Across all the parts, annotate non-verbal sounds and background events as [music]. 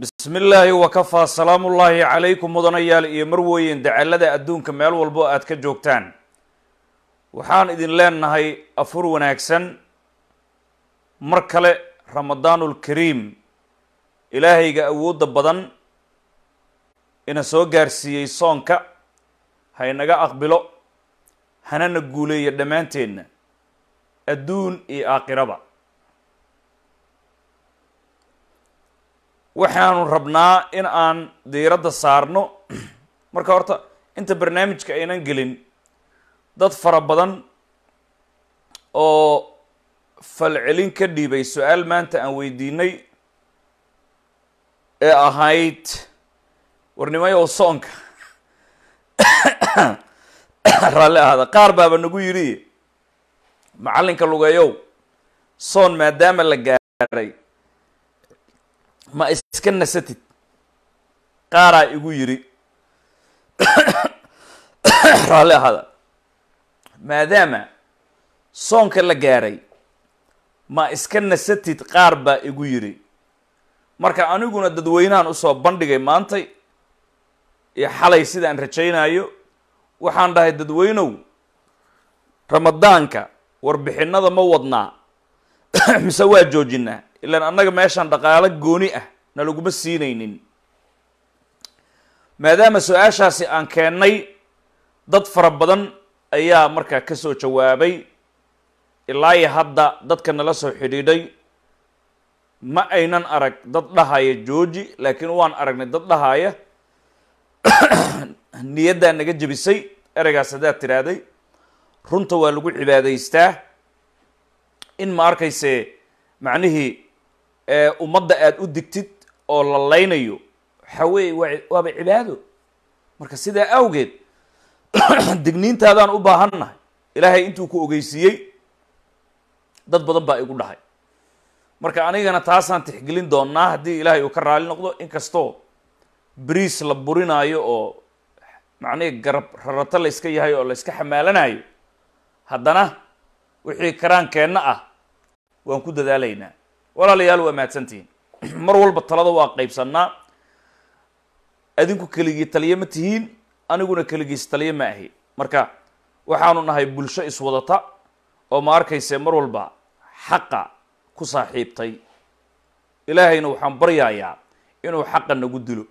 bismi illaahi wakafaa salaamullaahi calaykum mudanayaal iyo marweyn dacalada adduunka meel walbo aad ka joogtaan. Waxaan idin leenahay afur wanaagsan. Mar kale ramadaanulkariim ilaahayga awoodda badan ina soo gaarsiiyey soonka ha inaga aqbilo hanana guuleeya dhammaanteenna adduun iyo aakhiraba waxaanu rabnaa in aan diiradda saarno. Marka horta inta barnaamijka aynan gelin dad fara badan oo falcelin ka dhiibay su'aal maanta aan weydiinay ee ahayd warnimayow soonka. [coughs] Raalli ahaada qaar baaba nagu yidhi macallinka lugeeyow soon maadaama la gaaray ma iska nasatid. Qaaraa igu yidhi [coughs] raalli ahaada maadaama soonka la gaaray ma iska nasatid qaar baa igu yidhi marka aniguna dadweynahan u soo bandhigay maantay iyo xalay sidaan rajaynayo waxaan dhahay dadweynow ramadaanka warbixinada ma wadnaa [coughs] mise waa joojinaa? Ilaan annaga meeshaan dhaqaalo gooni ah na laguma siinaynin. Maadaama su'aashaasi aan keennay dad fara badan ayaa markaa ka soo jawaabay ilaa iyo hadda dadka nala soo xidhiidhay ma aynan arag dad dhahaya jooji laakiin waan aragnay dad dhahaya. [clears throat] Niyaddaa naga jebisay ereygaas haddaad tidhaahday runta waa lagu cibaadaystaa. In ma arkayse macnihii ummadda aada u digtid oo la laynayo waxaa weeye waa waaba cibaado. Marka sidaa awgeed [clears throat] digniintaadaan u baahannahay. Ilaahay intuu ku ogeysiiyey dad badan baa igu dhahay. Marka anigana taasaan tixgelin doonnaa haddii ilaahay uu ka raali noqdo inkastoo beriis la burinaayo oo macnihi garab rarato la yska yahay oo la yska xamaalanayo haddana wixii karaankeenna ah waan ku dadaalaynaa. Walaalayaal waa mahadsantihiin [clears throat] mar walba talada waa qaybsannaa adinku keligii taliye ma tihiin aniguna keligiis taliye ma ahi. Marka waxaanu nahay bulsho iswadata oo ma arkayse mar walba xaqa ku saaxiibtay. Ilaahayna waxaan baryayaa inuu xaqa nagu dilo.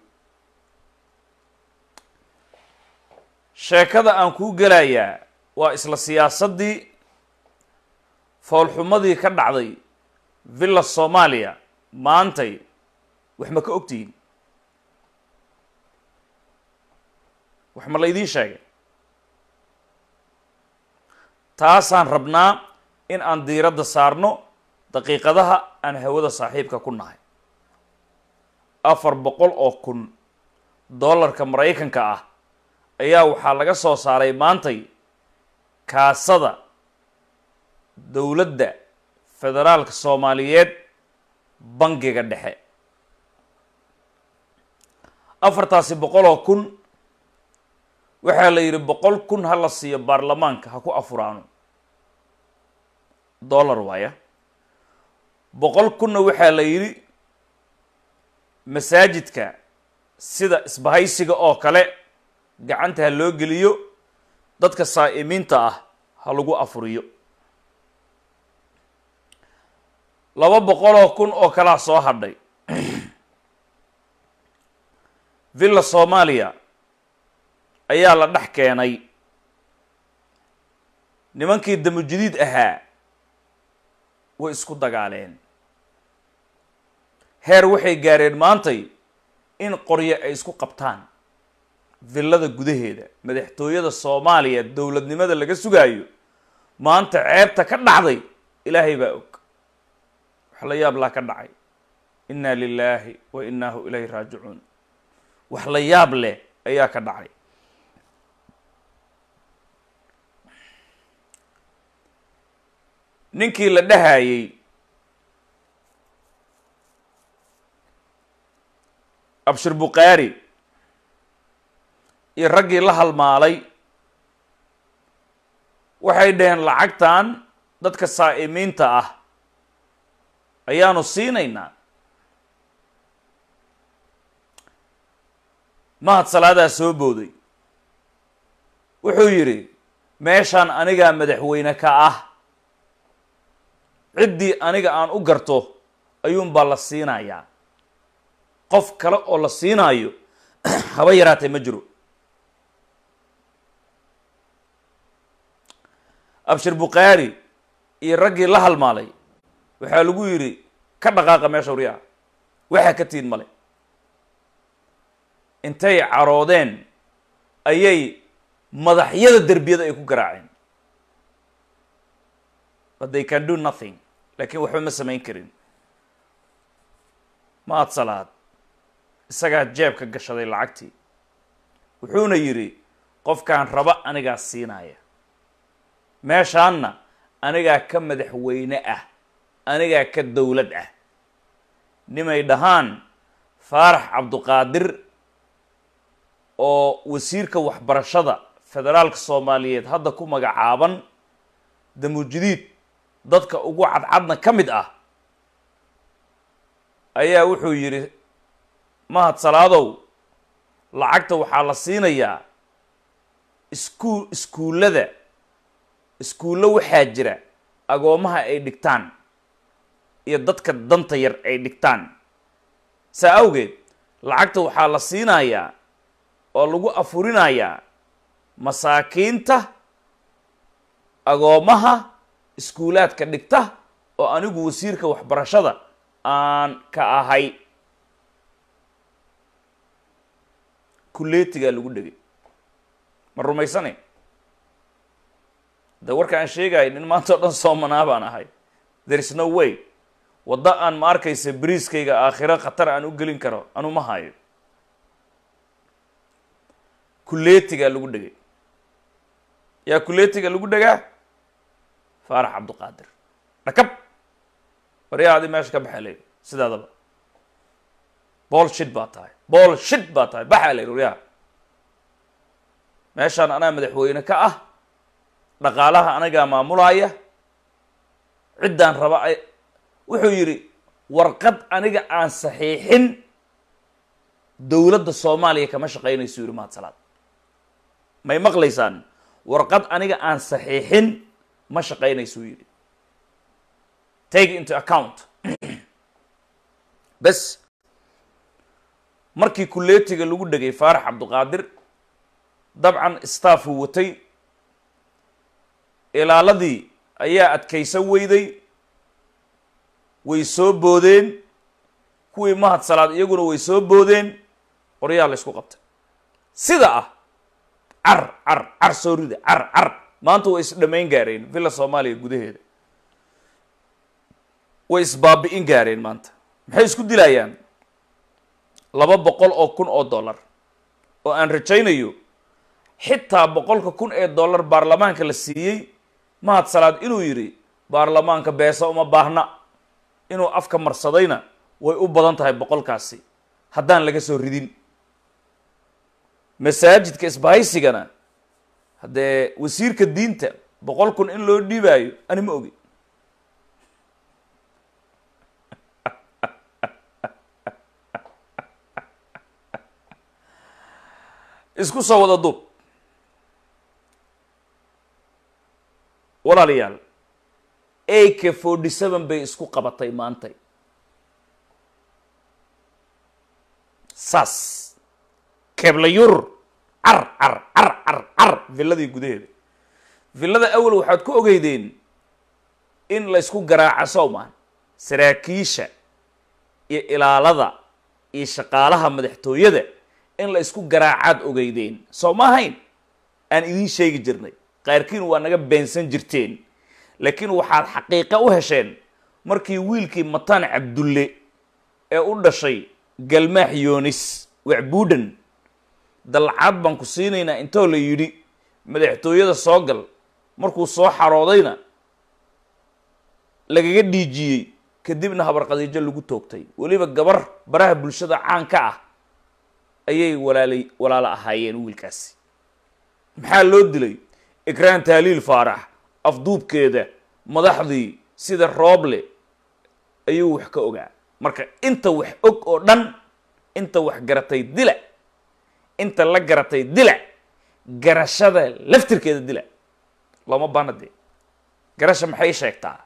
Sheekada aan kuu gelayaa waa isla siyaasaddii foolxumadii ka dhacday villa soomaaliya maantay wax ma ka ogtihiin? Wax ma laydiin sheegay? Taasaan rabnaa in aan diiradda saarno daqiiqadaha aan hawada saaxiibka ku nahay. Afar boqol oo kun dollarka maraykanka ah ayaa waxaa laga soo saaray maantay kaasada dowladda federaalka soomaaliyeed bangiga dhexe. Afartaasi boqol oo kun waxaa la yidhi boqol kun ha la siiyo baarlamaanka ha ku afuraano. Dollar waaya boqol kunna waxaa la yidhi masaajidka sida isbahaysiga oo kale gacanta ha loo geliyo dadka saa'imiinta ah ha lagu afuriyo laba boqoloo kun oo kalaa soo hadhay. [clears throat] Villa soomaaliya ayaa la dhex keenay. Nimankii damujadiid ahaa way isku dagaaleen. Heer waxay gaareen maantay in qoryo ay isku qabtaan. Villada gudaheeda madaxtooyada soomaaliya dowladnimada laga sugaayo maanta ceebta ka dhacday ilaahay baa og wax la yaab laa ka dhacay. Inna lilaahi wa innaahu ilayhi raajicuun. Wax la yaab leh ayaa ka dhacay. Ninkii la dhahayey abshir bukhaari iyo raggii la halmaalay waxay dhaheen lacagtan dadka saa'imiinta ah. Ayaanu siinaynaa. Mahad salaadaa soo booday. Wuxuu yidhi meeshaan anigaa madaxweyne ka ah. Ciddii aniga aan u garto ayuunbaa la siinayaa. Qof kale oo la siinaayo [clears throat] haba yaraatee ma jiro. Abshir bukhaari iyo raggii la halmaalay waxaa lagu yidhi ka dhaqaaqa meesha waryaa waxaa ka tiin male. Intay caroodeen ayay madaxyada derbiyada ay ku garaaceen. But they can do nothing. Laakiin waxba ma samayn karin. Maad salaad. Isagaa jeebka gashaday lacagtii. Wuxuuna yidhi qofkaan raba anigaa siinaya meeshaanna anigaa ka madaxweyne ah anigaa ka dowlad ah. Nimay dhahaan faarax cabduqaadir oo wasiirka waxbarashada federaalka soomaaliyeed hadda ku magacaaban damujidiid dadka ugu cadcadna ka mid ah ayaa wuxuu yidhi mahad salaadow lacagta waxaa la siinayaa iskuul iskuullada iskuullo waxaa jira agoomaha ay dhigtaan iyo dadka danta yar ay dhigtaan. Saa awgeed lacagta waxaa la siinayaa oo lagu afurinayaa masaakiinta agoomaha iskuulaadka dhigta oo anigu wasiirka waxbarashada aan ka ahay. Kuleetigaa lagu dhegay. Ma rumaysane? De warka sheegaya nin maanta o dhan soomanaa baan ahay. There is no way waddo aan ma arkaysa beriiskayga aakhiro khatar aan u gelin karo anu ma hayo. Kuleetigaa lagu dhegay yaa kuleetiga lagu dhegaa faarax cabduqaadir dhakab! Waryaa adi meesha ka baxa layidhi sidaadaba. Bool shid baa tahay. Bool shid baa tahay. Baxaa layidhi waryaa meeshaan anaa madaxweyne ka ah dhaqaalaha anagaa maamulaya ciddaan raba wuxuu yidhi warqad aniga aan saxiixin dowladda soomaaliya kama shaqaynayso mahad salaad. May maqlaysaan warqad aniga aan saxiixin ma shaqaynayso yidhi. Take into account. Bes markii kuleetiga lagu dhegay faarax cabduqaadir dabcan staffuu watay ilaaladii ayaa adkaysan weyday way soo boodeen kuwii mahad salaad iyaguna way soo boodeen qoryaa la ysku qabtay. Sida ah car car car soo rida car car maanta way isdhamayn gaareen villa soomaaliya gudaheeda. Way isbaabi'in gaareen maanta. Maxay isku dilayaan laba boqol oo kun oo dollar. Oo aan rajaynayo xitaa boqolka kun ee dollar baarlamaanka la siiyey mahad salaad inuu yidhi baarlamaanka beesa uma baahna inuu afka marsadayna way u badan tahay boqolkaasi. Haddaan laga soo ridin. Masaajidka isbahaysigana haddee wasiirka diinta boqol kun in loo dhiibaayo ani ma ogi. Isku soo wada duub walaalayaal ak forty seven bay isku qabatay maantay. Saas keblayur car car car car car villadii gudaheeda villada awal waxaad ku ogeydeen in la ysku garaaco sowmaan saraakiisha iyo ilaalada iyo shaqaalaha madaxtooyada in la isku garaacaad ogeydeen. Soo ma ahayn? Aan idiin sheegi jirnay. Qaarkiin waa naga beensan jirteen laakiin waxaad xaqiiqa u hesheen markii wiilkii mataan cabdulle ee u dhashay galmaax yoonis wacbuudhan dalcaad baan ku siinaynaa intoo la yidhi madaxtooyada soo gal markuu soo xaroodayna lagaga dhiijiyey kadibna habar khadiijo lagu toogtay. Weliba gabar baraha bulshada caanka ah ayay walaalay walaalo ahaayeen wiilkaasi. Maxaa loo dilay? Ikraan taaliil faarax afduubkeeda madaxdii sida rooble ayuu wax ka ogaa. Marka inta wax og oo dhan inta wax garatay dila inta la garatay dila garashada laftirkeeda dila looma baana dee. Garasha maxay sheegtaa?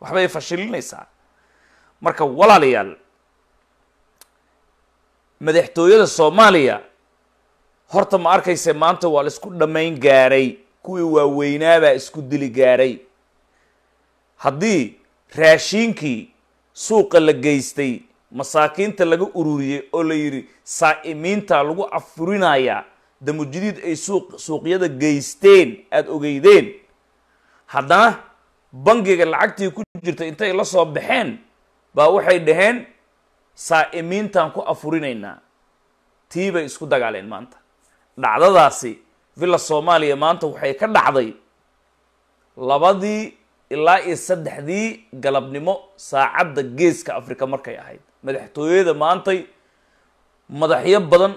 Waxbay fashilinaysaa marka walaalayaal madaxtooyada soomaaliya horta ma arkayse maanta waa la isku dhammayn gaaray kuwii waaweynaabaa isku dili gaaray. Haddii raashiinkii suuqa la geystay masaakiinta laga ururiyey oo la yidhi saa'imiinta lagu afurinayaa damujidiid ay suuq suuqyada geysteen aada ogeydeen. Haddana bangiga lacagtii ku jirta intay la soo baxeen baa waxay dhaheen saa'imiintaan ku afurinaynaa tii bay isku dagaaleen maanta. Dhacdadaasi villa soomaaliya maanta waxay ka dhacday labadii ilaa iyo saddexdii galabnimo saacadda geeska afrika markay ahayd. Madaxtooyada maantay madaxyo badan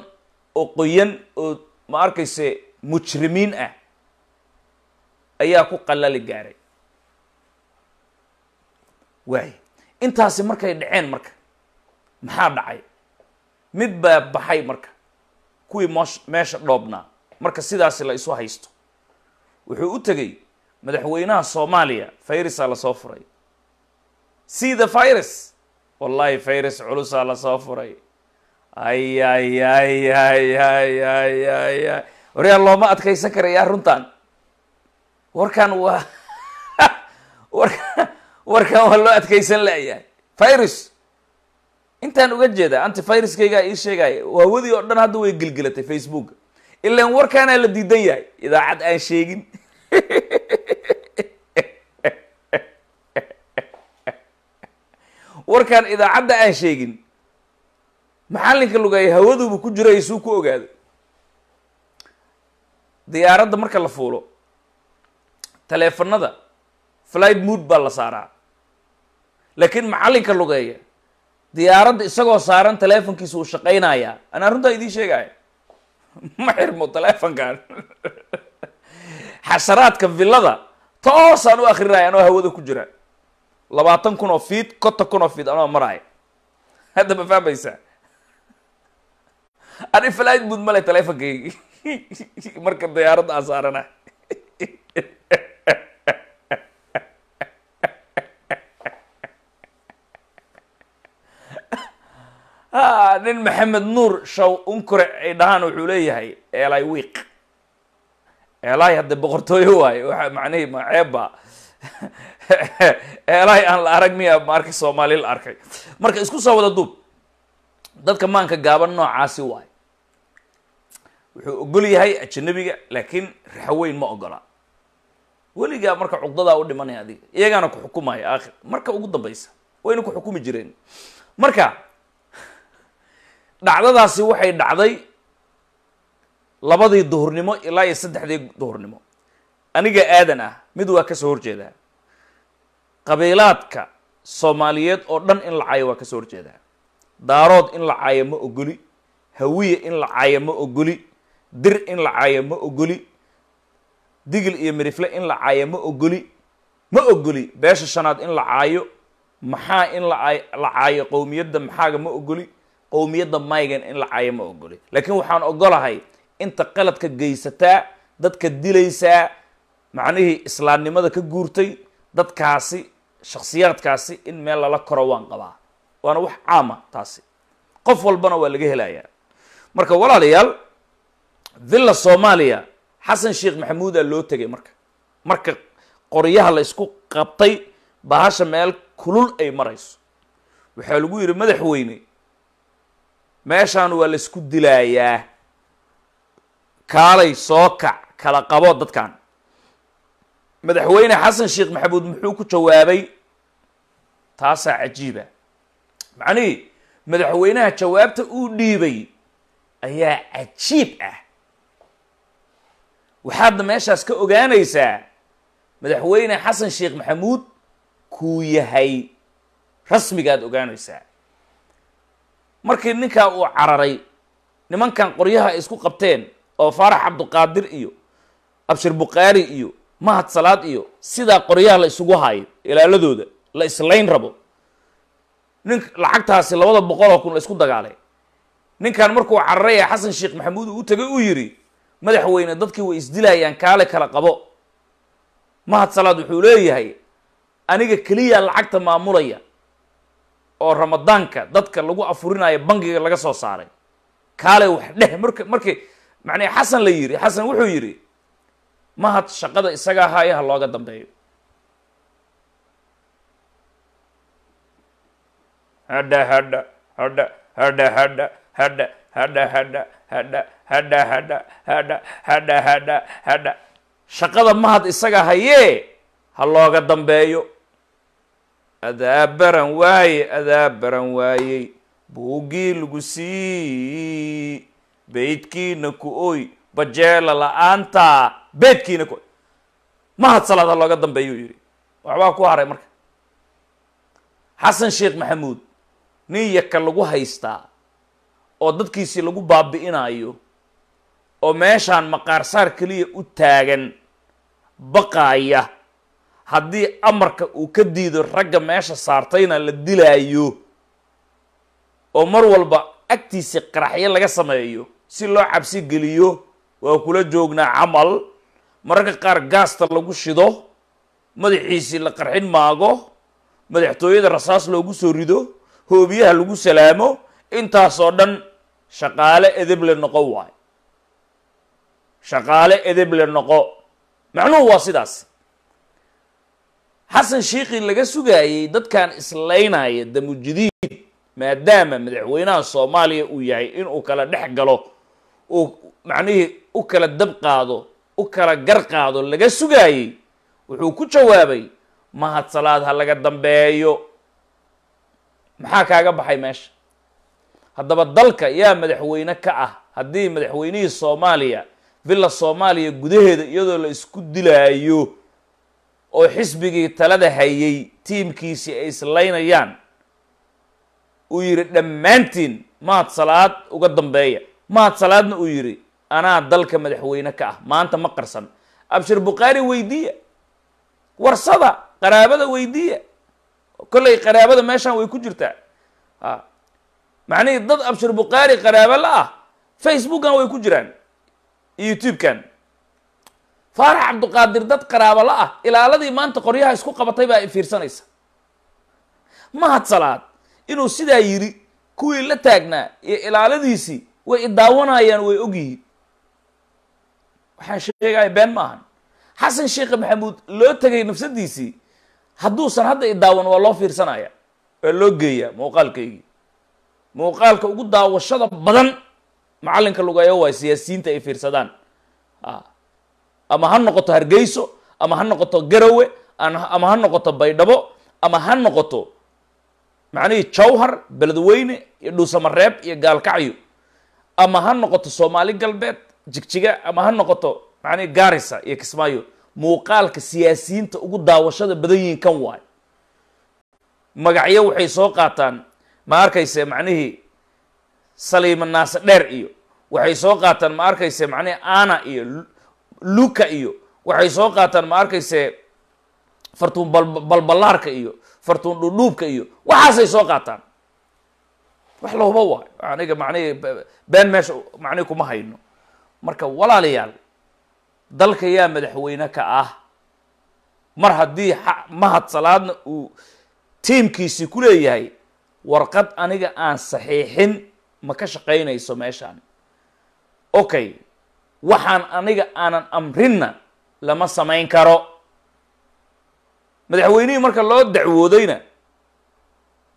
oo qoyan oo ma arkayse mujrimiin ah ayaa ku qalali gaaray. Waay intaasi markay dhaceen marka maxaa dhacay? Mid baa baxay marka kuwii meesha dhoobnaa marka sidaasi la isu haysto. Wuxuu u tegey madaxweynaha soomaaliya virusaa la soo furay. See the virus wallaahi virus culusaa la soo furay. Ayayayayayay waryaa looma adkaysan karayaa runtan warkan waa [laughs] war warkan waa loo adkaysan la'yahay virus intaan uga jeeda antiviruskaygaa ii sheegaya haawadii oo dhan hadda way gelgelatay facebook ilaan warkaanaa la diidan yahay. Idaacad aan sheegin. Warkaan idaacadda aan sheegin maxallinka lugeeya hawaduuba ku jira suu ku ogaado diyaaradda marka la fuulo taleefanada flight mood baa la saaraa. Laakiin macallinka lugeeya diyaaradda isagoo saaran taleefonkiisa uu shaqaynayaa. Anaa runtaa idiin sheegaya [laughs] ma xirmo taleefonkan [laughs] xasharaadka villada toosaan u akrinaya anoo hawada ku jira. Labaatan kun oo fiid konton kun oo fiid anoo maraayo hadda ma fahmaysaa? [laughs] Ani flight mood male taleefonkaygi marka diyaaradda aan saarana nin maxamed nuur shaw unkure ay dhahaan wuxuu leeyahay eelay wiiq eelay hadde boqortooyo waayo waxa macnihii ma ceebba. [laughs] Eelay aan la arag miya marka soomaali la arkay. Marka isku soo wada duub dadka maanka gaaban noocaasi waayo wuxuu ogol yahay ajanabiga laakiin raxweyn ma ogola. Weligaa marka cugdadaa u dhimanaya adiga iyagaana ku xukumaya aakhir. Marka ugu dambaysa wayna ku xukumi jireen. Marka dhacdadaasi waxay dhacday labadii duhurnimo ilaa iyo saddexdii duhurnimo. Aniga aadan ah mid waa ka soo horjeedaa qabiilaadka soomaaliyeed oo dhan in la caayo waa ka soo horjeedaa daarood in la caayo ma ogoli. Hawiye in la caayo ma ogoli. Dir in la caayo ma ogoli. Digil iyo mirifle in la caayo ma ogoli. Ma ogoli beesha shanaad in la caayo. Maxaa in la caayo qowmiyadda maxaaga ma ogoli qowmiyadda maygan in la caayo ma ogoli. Laakiin waxaan ogolahay inta qaladka geysataa dadka dilaysaa macnihii islaamnimada ka guurtay dadkaasi shaksiyaadkaasi in meel lala koro waan qabaa. Waana wax caama taasi. Qof walbana waa laga helayaa. Marka walaalayaal villa soomaaliya xasan sheekh maxamuudaa loo tegay marka. Marka qoryaha la isku qabtay bahasha meel kulul ay marayso. Waxaa lagu yidhi madaxweyne meeshaan waa la isku dilaayaa. Kaalay soo kac kala qabo dadkan madaxweyne xasan sheekh maxamuud muxuu ku jawaabay taasaa cajiiba. Macnihii madaxweynaha jawaabta uu dhiibay ayaa cajiib ah. Waxaadna meeshaas ka ogaanaysaa madaxweyne xasan sheekh maxamuud kuu yahay rasmigaad ogaanaysaa markii ninkaa uu cararay nimankan qoryaha ay isku qabteen oo faarax cabduqaadir iyo abshir bukhaari iyo mahad salaad iyo sidaa qoryaha la isugu hayo ilaaladooda la islayn rabo nin lacagtaasi labada boqol oo kun la isku dagaalay. Ninkan markuu cararaya xasan sheekh maxamuud uu u tegay uu yidhi madaxweyne dadkii way isdilayaan kaale kala qabo. Mahad salaad wuxuu leeyahay aniga keliya lacagta maamulaya oo ramadaanka dadka lagu afurinayo bangiga laga soo saaray kaale wax dheh marka markii macnii xasan la yidhi xasan wuxuu yidhi mahad shaqada isaga ahaayo ha looga dambeeyo hadha hadha hadha hadha hadha hadha hadha hadha hadha hadha hadha hadha hadha hadha hadha shaqada mahad isaga hayee ha looga dambeeyo adaa baran waaye adaa baran waayey buuggii lagu sii beydkiina ku oy bajeela la'aanta beedkiina ku oy mahad salaad ha looga dambeeyuu yidhi. Waxbaa ku haray marka. Xasan sheekh maxamuud nin yaka lagu haystaa oo dadkiisii lagu baabi'inayo oo meeshaan maqaarsaar keliya u taagan baqaaya haddii amarka uu ka diido ragga meesha saartayna la dilaayo oo mar walba agtiisii qaraxyo laga sameeyo si loo cabsi geliyo waa kula joognaa camal. Mararka qaar gaasta lagu shido madaxiisii la qarxin maago madaxtooyada rasaas loogu soo rido hoobiyaha lagu salaamo intaasoo dhan shaqaale edeble noqo waayo shaqaale edeble noqo. Macnuhu waa sidaas xasan shiikii laga sugaayey dadkan islaynaya damujidiid maadaama madaxweynaha soomaaliya uu yahay inuu kala dhex galo uu macnihii u kala dab qaado u kala gar qaado laga sugaayey wuxuu ku jawaabay mahad salaad ha laga dambeeyo. Maxaa kaaga baxay meesha? Haddaba dalka yaa madaxweyne ka ah. Haddii madaxweynihii soomaaliya villa soomaaliya gudaheeda iyadoo la isku dilaayo oo xisbigii talada hayay tiimkiisii ay islaynayaan uu yidhi dhammaantiin mahad salaad uga dambeeya. Mahad salaadna uu yidhi anaa dalka madaxweyne ka ah maanta ma qarsan. Abshir bukhaari weydiiya. Warsada qaraabada weydiiya. Kollay qaraabada meeshaan way ku jirtaa. A macnihii dad abshir bukhaari qaraabo la ah facebookan way ku jiraan youtube-kan faarax cabduqaadir dad qaraabo la ah ilaaladii maanta qoryaha isku qabatay baa fiirsanaysa. Mahad salaad. Inuu sidaa yidhi kuwii la taagnaa iyo ilaaladiisii way idaawanayaan way ogyihiin waxaan sheegaya been ma ahan. Xasan sheekh maxamuud loo tegay nafsadiisii hadduusan hadda idaawan waa loo fiirsanaya waa loo geeyaa muuqaalkaygii. Muuqaalka ugu daawashada badan macallinka lugayo waay siyaasiyiinta ay fiirsadaan ama ha noqoto hargeyso ama ha noqoto garowe ama ha noqoto baydhabo ama ha noqoto macnihii jawhar beledweyne iyo dhuusamareeb iyo gaalkacyo ama ha noqoto soomaali galbeed jigjiga ama ha noqoto macnihi garissa iyo kismaayo muuqaalka siyaasiyiinta ugu daawashada badan yihiin kan waay. Magacyo waxay soo qaataan ma arkayse macnihii saliima naase dheer iyo waxay soo qaataan ma arkayse macnihi ana iyo luka iyo waxay soo qaataan ma arkayse fartuun balbalaarka iyo fartuun dhudhuubka iyo waxaasay soo qaataan. Wax lahuba waayo aniga macnihii been meesha macnihi kuma hayno. Marka walaalayaal dalka yaa madaxweyne ka ah mar haddii mahad salaadna uu tiimkiisii ku leeyahay warqad aniga aan saxiixin ma ka shaqaynayso meeshaan. Okay waxaan aniga aanan amrinna lama samayn karo. Madaxweynihii marka loo dacwoodayna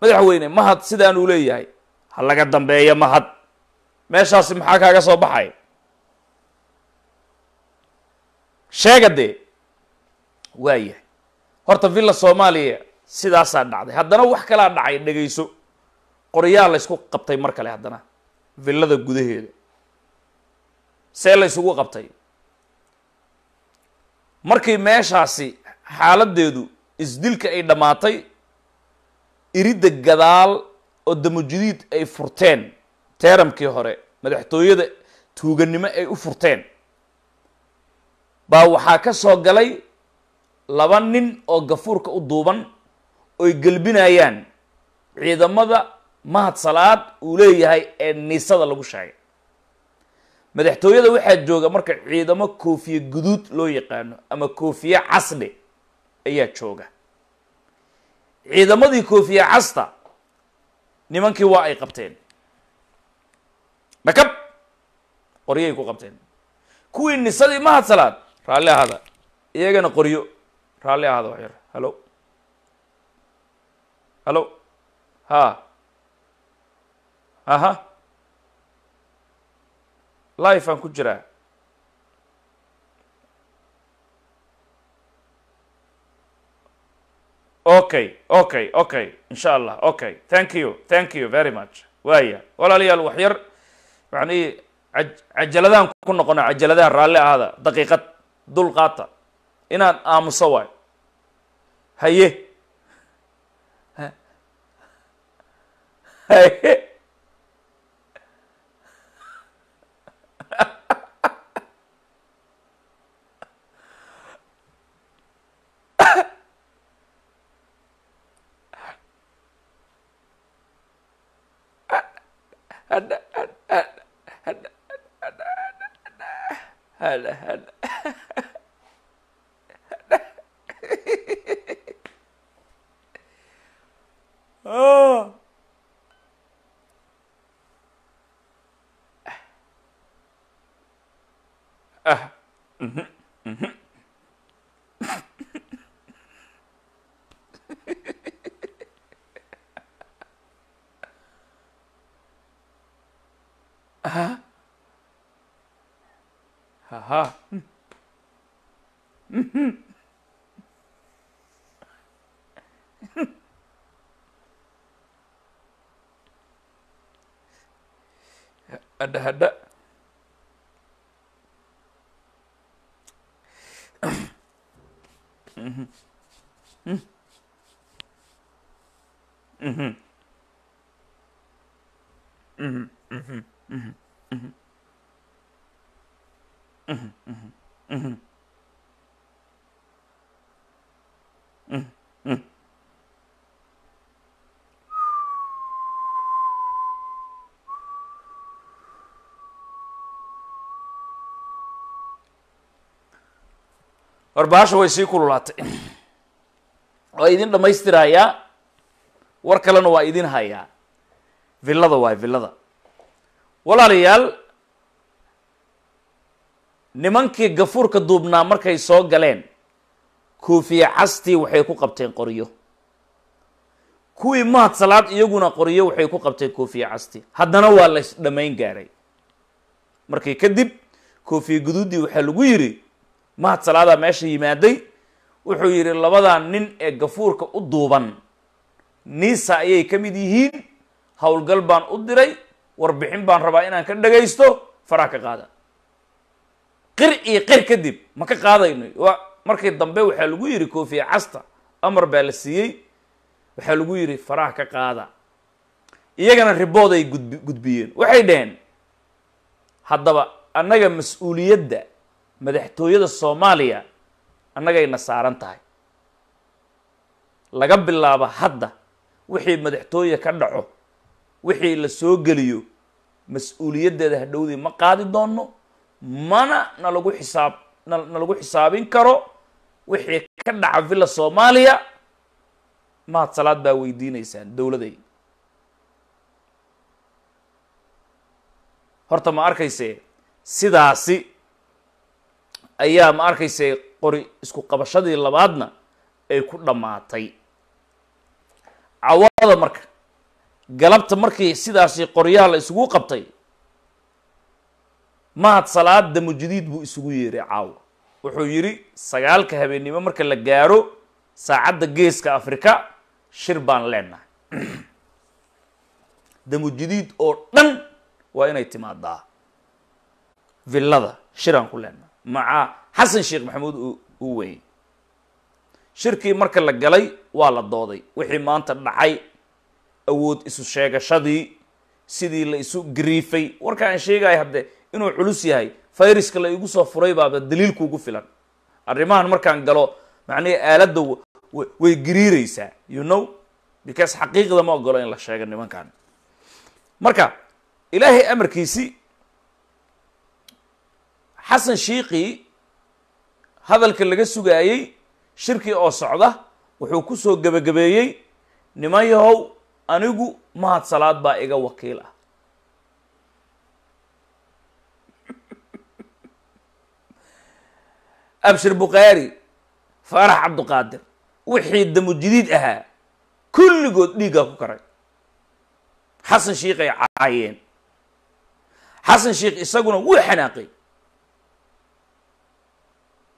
madaxweyne mahad sidaanuu leeyahay. Ha laga dambeeyo mahad. Meeshaasi maxaa kaaga soo baxay? Sheega dee waayahay horta villa soomaaliya sidaasaa dhacday. Haddana wax kalaa dhacay dhegayso. Qoryaa la ysku qabtay mar kale haddana. Villada gudaheeda see la ysugu qabtay. Markii meeshaasi xaaladdeedu isdilka ay dhammaatay iridda gadaal oo damujudiid ay furteen. Teeramkii hore madaxtooyada tuugannimo ay u furteen. Baa waxaa ka soo galay laba nin oo gafuurka u duuban oy gelbinayaan ciidamada mahad salaad uu leeyahay ee niisada lagu sheegay madaxtooyada waxaa jooga marka ciidamo koofiye guduud loo yaqaano ama koofiye casdhe ayaa jooga. Ciidamadii koofiye casta nimankii waa ay qabteen. Dhakab qoryay ku qabteen. Kuwii nisadii mahad salaad raalli ahaada. Iyagana qoryo raalli ahaada wax yar. Hallo hallo ha? Aha life aan ku jiraa okay okay okay. Insha allah okay. Thank you thank you very much. Waaya. Walaalayaal wax yar yani cajaladaan ku noqono cajaladaha raalli ahada daqiiqad dul qaata. Inaan aamuso waayo haye. [laughs] Haye ada ada warbahasha way sii kululaatay. Waa idin dhammaystirayaa war kalena waa idin hayaa villada waay villada. Walaalayaal nimankii gafuurka duubnaa markay soo galeen koofiye castii waxay ku qabteen qoryo. Kuwii mahad salaad iyaguna qoryo waxay ku qabteen koofiye castii haddana waa la isdhamayn gaaray. Markii kadib koofiye guduuddii waxaa lagu yidhi mahad salaadaa meesha yimaaday wuxuu yidhi labadaa nin ee gafuurka u duuban niisa ayay ka mid yihiin howlgal baan u diray warbixin baan rabaa inaan ka dhagaysto faraha ka qaada. Qir iyo qir kadib ma ka qaadayno. Markii dambe waxaa lagu yidhi koofiye casta amar baa la siiyey. Waxaa lagu yidhi faraha ka qaada. Iyagana ribood ay gudbi gudbiyeen. Waxay dhaheen haddaba annaga mas'uuliyadda madaxtooyada soomaaliya annagayna saaran tahay. Laga bilaabo hadda wixii madaxtooye ka dhaco wixii la soo geliyo mas'uuliyaddeeda hadhowdii ma qaadi doono mana nalagu xisaab na nalagu xisaabin karo wixii ka dhaca villa soomaaliya mahad salaad baa weydiinaysaan dowladay horta ma arkayse sidaasi ayaa ma arkayse qori isku qabashadii labaadna ay ku dhammaatay. Cawada marka galabta markii sidaasi qoryaha la isugu qabtay mahad salaad damujadiid buu isugu yeeray caawa wuxuu yidhi sagaalka habeennimo marka la gaaro saacadda geeska afrika shir baan leenahay. [clears throat] Damujadiid oo dhan waa inay timaadaa. Villada shiraan ku leenahay maca xasan sheekh maxamuud uu weeyey. Shirkii marka la galay waa la dooday. Wixii maanta dhacay awood isu sheegashadii sidii la isu gariifay warka aan sheegaya hadde inuu culus yahay fayruska la igu soo furay baaba daliilkuugu filan. Arrimahan markaan galo macnihi aaladda way gariireysaa you know? Because xaqiiqda ma ogolo in la sheego nimankan marka ilaahay amarkiisi xasan shiikii hadalka laga sugaayey shirkii oo socda wuxuu ku soo gebagabeeyey niman yahow anigu mahad salaad baa iga wakiil ah. [laughs] Abshir bukhaari faarax cabduqaadir wixii damujidiid ahaa kulligood dhiiggaa ku karay. Xasan shiikhay caayeen. Xasan shiikh isaguna wuu xanaaqay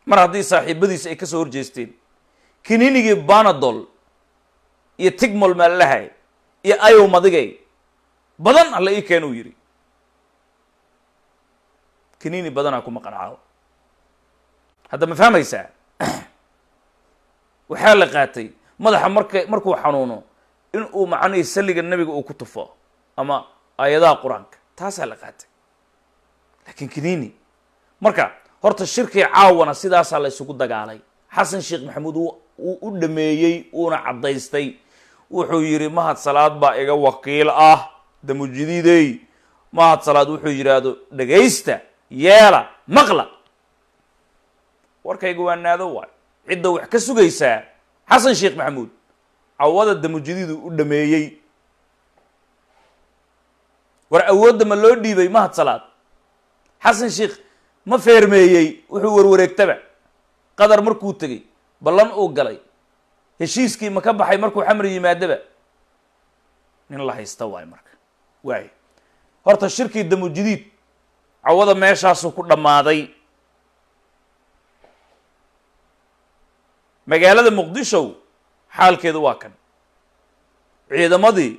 mar haddii saaxiibadiisa ay ka soo horjeesteen kininigii banadol iyo tigmol maalahay iyo ayow madigay badan alla ii keen uu yidhi kinini badanaa kuma qancaawo hadda ma fahmaysaa? [clears throat] Waxaa la qaatay madaxa marka markuu xanuuno in uu macnihii salliga nebiga uu ku tufo ama aayadaha qur'aanka. Taasaa la qaatay. Laakiin kinini marka horta shirkii caawana sidaasaa la isugu dagaalay. Xasan sheekh maxamuud wuu u dhameeyey uuna caddaystay. Wuxuu yidhi mahad salaad baa iga wakiil ah damujidiidey mahad salaad wuxuu yidhaahdo dhegaysta yeela maqla. Warkayga waa naado waay. Cidda wax ka sugaysaa xasan sheekh maxamuud cawada damujidiidu u dhameeyey. War awoodda ma loo dhiibay mahad salaad. Xasan sheekh ma feermeeyey wuxuu warwareegtaba. Qadar markuu tegey ballan uu galay. Heshiiskii ma ka baxay markuu xamar yimaadaba. Nin la haysta waay marka. Waay horta shirkii damujidiid cawada meeshaasuu ku dhammaaday. Magaalada muqdisho xaalkeedu waa kan. Ciidamadii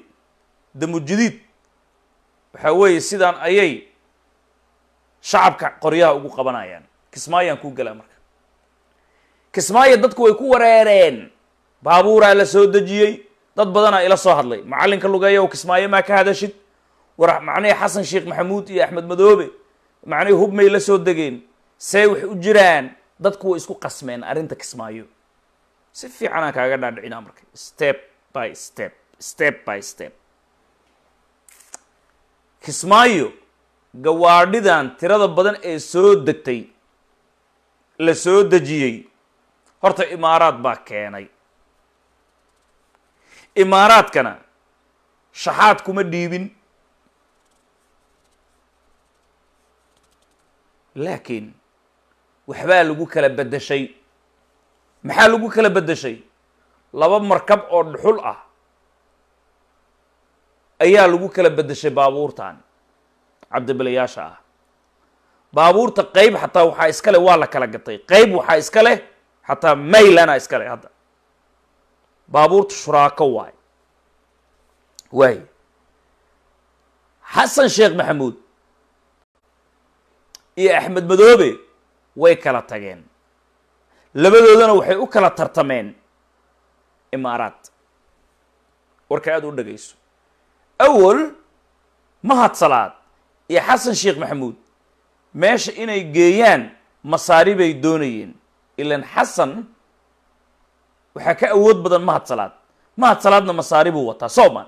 damujidiid waxaa weeye sidaan ayay shacabka qoryaha ugu qabanayaan. Kismaayaan kuu galaa marka. Kismaayo dadku way ku wareereen. Baabuuraa la soo dejiyey. Dad badanaa ila soo hadlay. Macallinka lugeeya oo kismaayo maa ka hadashid? War macnihii xasan sheekh maxamuud iyo axmed madoobe macnihii hubmay la soo degeen? See wax u jiraan? Dadku way isku qasmeen arrinta kismaayo. Si fiicanaan kaaga dhaadhicinaa marka. Step by step step by step. Kismaayo gawaadhidan tirada badan ee soo degtay la soo dejiyey. Horta imaaraad baa keenay. Imaaraadkana shaxaad kuma dhiibin. Laakiin waxbaa lagu kala beddeshay. Maxaa lagu kala beddeshay? Laba markab oo dhuxul ah ayaa lagu kala beddeshay baabuurtan cabdibilayaasha ah. Baabuurta qeyb xataa waxaa iska leh waa la kala gatay. Qeyb waxaa iska leh xataa maylana iska leh hadda. Baabuurta shuraako waay. Waay xasan sheekh maxamuud iyo axmed madoobe way kala tageen. Labadoodana waxay u kala tartameen imaaraad. Warka aada u dhagayso. Awal mahad salaad iyo xasan sheekh maxamuud meesha inay geeyaan masaari bay doonayeen. Ilan xasan waxaa ka awood badan mahad salaad. Mahad salaadna masaari buu wataa sooman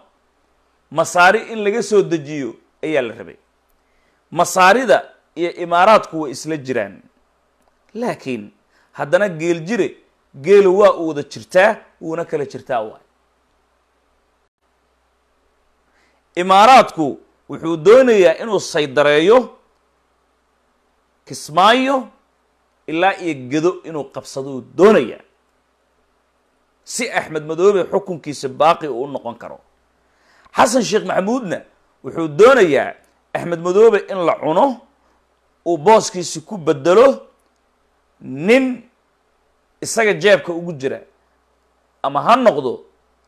masaari in laga soo dejiyo ayaa la rabay. Masaarida iyo imaaraadku way isla jiraan. Laakiin haddana geel jire geelu waa u wada jirtaa wuuna kala jirtaa waay. Imaaraadku wuxuu doonayaa inuu saydareeyo kismaayo ilaa iyo gedo inuu qabsadou doonayaa si axmed madoobe xukunkiisa baaqi uu u noqon karo. Xasan sheekh maxamuudna wuxuu doonayaa axmed madoobe in la cuno uu booskiisi ku bedelo nin isaga jeebka ugu jira ama ha noqdo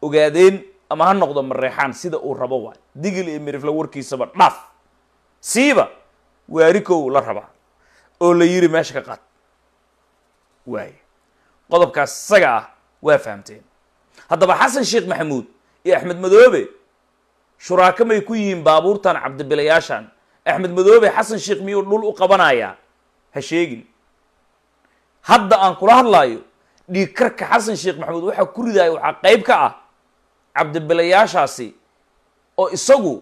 ogaadeen ama ha noqdo mareexaan sida uu rabo waay. Digil iyo mirifla warkiisaba dhaaf. Siiba waarikow la rabaa oo la yiri meesha ka qaad. Waay. Qodobkaas isaga ah waa fahamteen. Haddaba xasan sheekh maxamuud iyo axmed madoobe shuraako may ku yihiin baabuurtan cabdibilayaashan. Axmed madoobe xasan sheekh miyuu dhul u qabanayaa? Ha sheegin. Hadda aan kula hadlaayo dhiigkarka xasan sheekh maxamuud waxaa ku ridaaya waxaa qeyb ka ah cabdibilayaashaasi oo isagu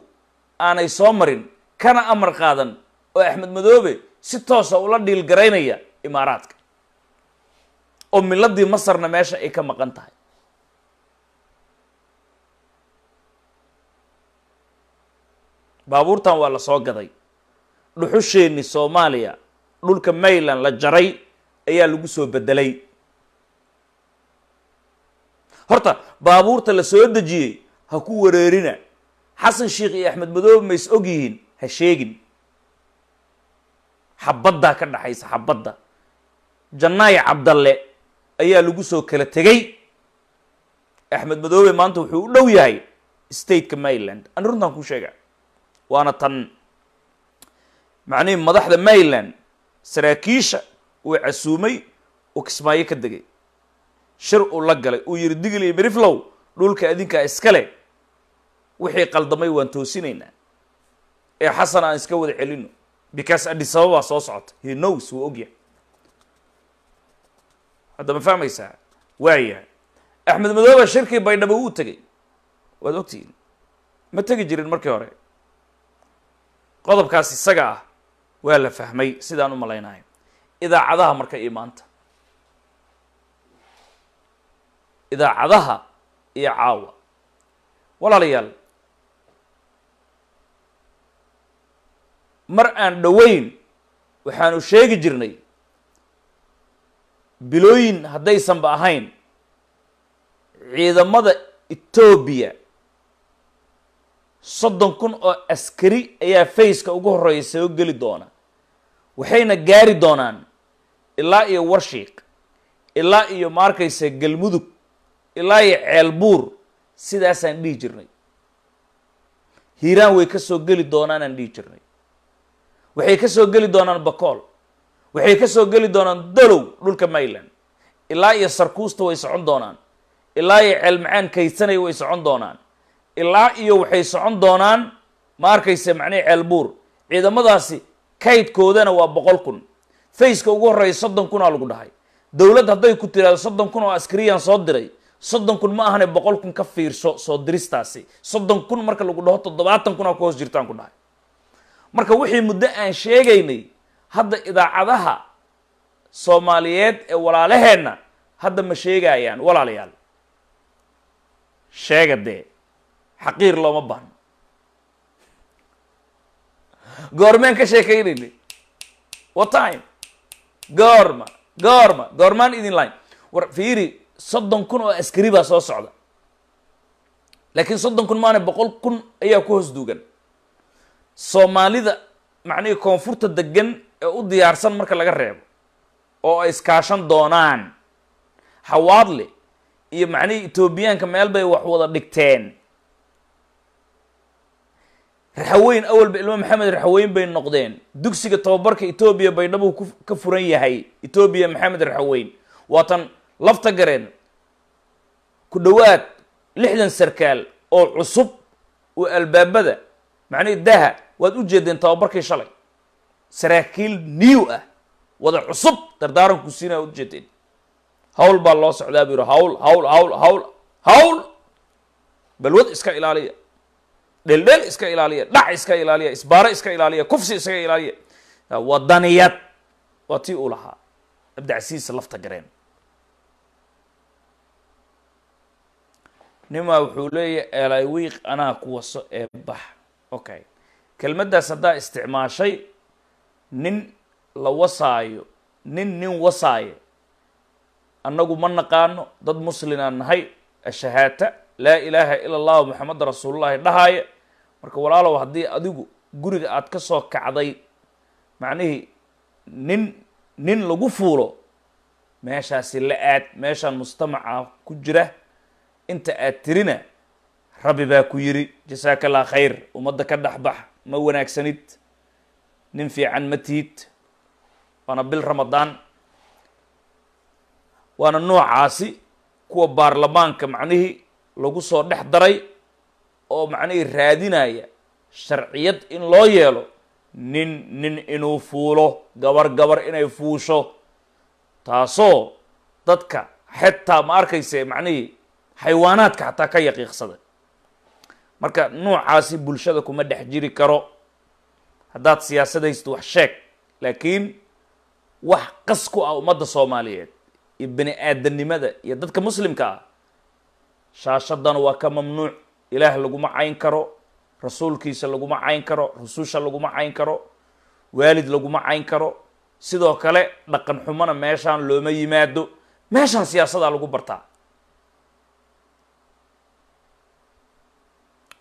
aanay soo marin kana amar qaadan oo axmed madoobe si toosa ula dhiilgaraynaya imaaraadka. Oo miladii masarna meesha ay ka maqan tahay. Baabuurtan waa la soo gaday. Dhuxusheenni soomaaliya dhulka mayland la jaray ayaa lagu soo bedelay horta baabuurta la soo dejiyey ha ku wareerina. Xasan sheikh iyo axmed madoobe ma is og yihiin ha sheegin. Xabaddaa ka dhaxaysa xabadda. Jannaay cabdalle ayaa lagu soo kala tegay axmed madoobe maanta wuxuu u dhow yahay stateka maryland. Ani runtaan kuu sheega waana tan. Macnihii madaxda maryland saraakiisha uu casuumay uu kismaayo ka degay shir uu la galay uu yihi digil iyo miriflow dhulka adinkaa iskale wixii qaldamay waan toosinaynaa. Ee xasan aan iska wada celino because adisababaa soo socota he knows wuu ogyahay hadda ma fahmaysaa? Waayahay axmed madoobe shirkii baydhabo wuu tegay waad ogtihiin? Ma tegi jirin markii hore. Qodobkaas isaga ah waa la fahmay sidaan u malaynayo idaacadaha marka iyo maanta idaacadaha iyo caawa. Walaalayaal mar aan dhoweyn waxaanu sheegi jirnay bilooyin haddaysanba ahayn. Ciidamada etoobiya soddon kun oo askari ayaa fayska ugu horreeya soo geli doona. Waxayna gaari doonaan ilaa iyo warshiiq ilaa iyo ma arkaysa galmudug ilaa iyo ceelbuur sidaasaan dhihi jirnay. Hiiraan way ka soo geli doonaanaan dhihi jirnay. Waxay ka soo geli doonaan bakool. Waxay ka soo geli doonaan dolow dhulka mayland ilaa iyo sarkuusta way socon doonaan. Ilaa iyo ceelmacaan kaysanay way socon doonaan. Ilaa iyo waxay socon doonaan ma arkaysa macnihi ceelbuur ciidamadaasi kaydkoodana waa boqol kun. Fayska ugu horreeya soddon kunaa lagu dhahay. Dowladd hadday ku tiraado soddon kun oo askariyaan soo diray soddon kun ma ahane boqol kun ka fiirso soo diristaasi. Soddon kun marka lagu dhaho toddobaatan kunaa ku hoos jirtaan ku dhahay. Marka wixii muddo aan sheegaynay hadda idaacadaha soomaaliyeed ee walaalaheenna hadda ma sheegayaan walaalayaal. Sheega dee xaqiir looma baahno. Goormeen ka sheekaynayna what time? Goorma goorma goormaan idin line. War fiiri soddon kun oo askari baa soo socda. Laakiin soddon kun maana boqol kun ayaa ku hoos duugan. Soomaalida macnihii koonfurta degan ee u diyaarsan marka laga reebo oo ay iskaashan doonaan hawaadle iyo macnihii etoobiyaanka meel bay wax wada dhigteen. Raxaweyn awalba ilmo maxamed raxaweyn bay noqdeen. Dugsiga tababarka etoobiya baydhabo ka furan yahay etoobiya maxamed raxaweyn. Waatan lafta gareen ku dhowaad lixdan sarkaal oo cusub oo albaabada macnihii daha waad u jeedeen tababarkii shalay. Saraakiil new ah wada cusub dardaaranku siinaa waad ujeedeen hawl baa loo socdaa bu yihi hawl hawl hawl hawl hawl. Balwad iska ilaaliya. Dheeldheel iska ilaaliya dhac iska ilaaliya isbaaro iska ilaaliya kufsi iska ilaaliya. Wadaniyad waa tii uu lahaa. Abdicasiis lafta gareen nimaa wuxuu leeyahy eelay wiiq anaa ku waso ee bax. Okay kelmaddaas haddaa isticmaashay nin la wasaayo nin nin wasaayo annagu ma naqaano dad muslinaan nahay ashahaata laa ilaaha ila allahu maxameda rasuulullahi dhahaaya marka walaalow haddii adigu guriga aad ka soo kacday macnihii nin nin lagu fuulo meeshaasi la aad meeshaan mujtamaca ku jira inta aad tirina rabbi baa ku yiri jasaaka allah khayr ummadda ka dhexbax ma wanaagsanid nin fiican ma tihid waana bil ramadaan waana noocaasi kuwa baarlamaanka macnihii lagu soo dhex daray oo macnihii raadinaya sharciyad in loo yeelo nin nin inuu fuulo gabar gabar inay fuusho taasoo dadka xetaa ma arkayse macnihii xayawaanaadka xataa ka yaqiiqsada. Marka nuucaasi bulshada kuma dhex jiri karo. Haddaad siyaasadaysto wax sheeg laakiin wax qas ku ah ummadda soomaaliyeed iyo bani aadanimada iyo dadka muslimka ah shaashadana waa ka mamnuuc. Ilaah laguma cayn karo rasuulkiisa laguma cayn karo rususha laguma cayn karo waalid laguma cayn karo. Sidoo kale dhaqan xumona meeshaan looma yimaado. Meeshaan siyaasadaa lagu bartaa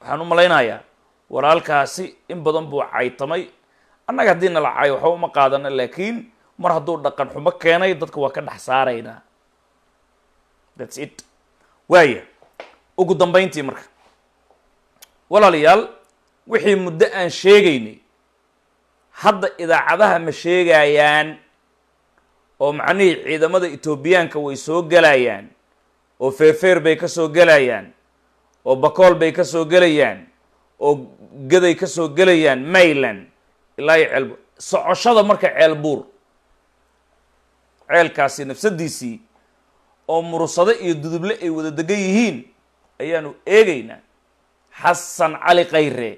waxaan u malaynayaa walaalkaasi in badan buu caytamay. Annaga haddii nala cayo waxba uma qaadana laakiin mar hadduu dhaqan xumo keenay dadka waa ka dhex saaraynaa thats it. Waaya ugu dambayntii marka walaalayaal wixii muddo aan sheegaynay hadda idaacadaha ma sheegayaan oo macnihii ciidamada etoobiyaanka way soo gelayaan oo feerfeer bay ka soo gelayaan oo bakool bay ka soo gelayaan oo gaday ka soo gelayaan mayland ilaa iyo ceelbuur socoshada marka ceelbuur ceelkaasi nafsadiisii oo murusado iyo duduble ay wada degan yihiin ayaanu eegaynaa xasan cali khayre